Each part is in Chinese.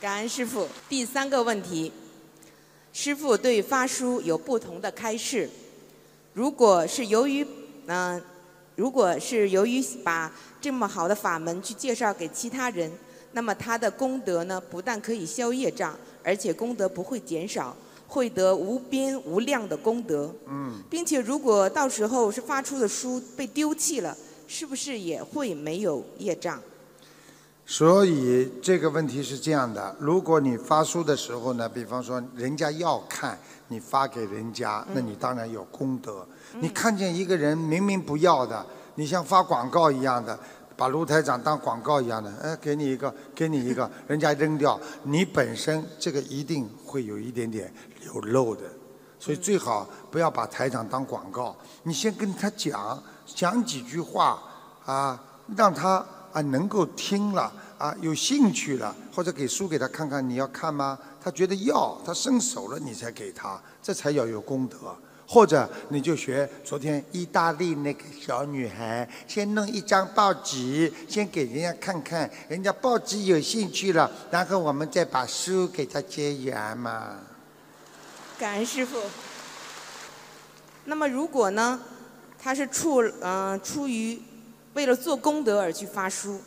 感恩师傅。第三个问题，师傅对发书有不同的开示。如果是由于，嗯、如果是由于把这么好的法门去介绍给其他人，那么他的功德呢，不但可以消业障，而且功德不会减少，会得无边无量的功德。嗯，并且如果到时候是发出的书被丢弃了，是不是也会没有业障？所以这个问题是这样的：如果你发书的时候呢，比方说人家要看，你发给人家，那你当然有功德。你看见一个人明明不要的，你像发广告一样的，把卢台长当广告一样的，哎，给你一个，给你一个，人家扔掉，你本身这个一定会有一点点流漏的。所以最好不要把台长当广告，你先跟他讲讲几句话啊，让他啊能够听了啊有兴趣了，或者给书给他看看，你要看吗？他觉得要，他伸手了，你才给他，这才要有功德。或者你就学昨天意大利那个小女孩，先弄一张报纸，先给人家看看，人家报纸有兴趣了，然后我们再把书给他结缘嘛。感恩师傅。那么如果呢，他是出嗯、出于为了做功德而去发书，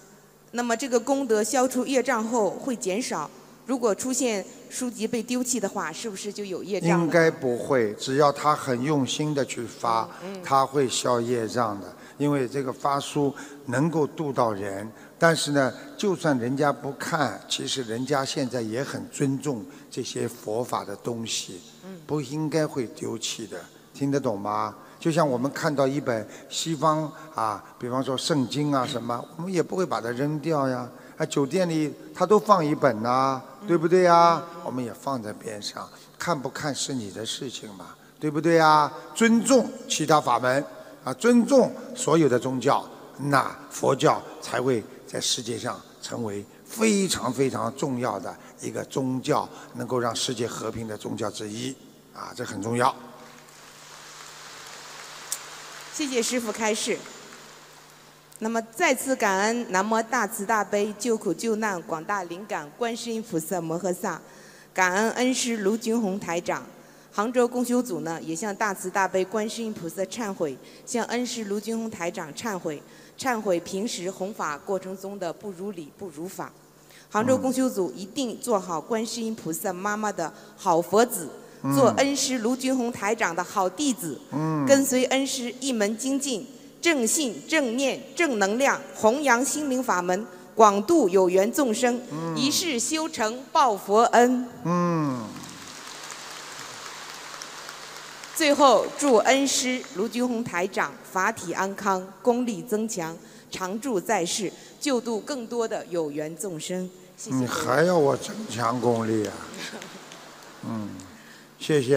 那么这个功德消除业障后会减少。如果出现书籍被丢弃的话，是不是就有业障？应该不会，只要他很用心的去发，他会消业障的。因为这个发书能够度到人，但是呢，就算人家不看，其实人家现在也很尊重这些佛法的东西，不应该会丢弃的。听得懂吗？就像我们看到一本西方啊，比方说圣经啊什么，我们也不会把它扔掉呀。啊，酒店里他都放一本呐、对不对呀？我们也放在边上，看不看是你的事情嘛，对不对呀？尊重其他法门啊，尊重所有的宗教，那佛教才会在世界上成为非常非常重要的一个宗教，能够让世界和平的宗教之一啊，这很重要。谢谢师傅开示。那么再次感恩南无大慈大悲救苦救难广大灵感观世音菩萨摩诃萨，感恩恩师卢军宏台长。杭州共修组呢也向大慈大悲观世音菩萨忏悔，向恩师卢军宏台长忏悔，忏悔平时弘法过程中的不如理不如法。杭州共修组一定做好观世音菩萨妈妈的好佛子，做恩师卢军宏台长的好弟子，嗯跟随恩师一门精进，正信、正念、正能量，弘扬心灵法门，广度有缘众生，一世修成报佛恩。嗯，最后，祝恩师卢军宏台长法体安康，功力增强，常驻在世，救度更多的有缘众生。谢谢你。还要我增强功力啊？嗯，谢谢。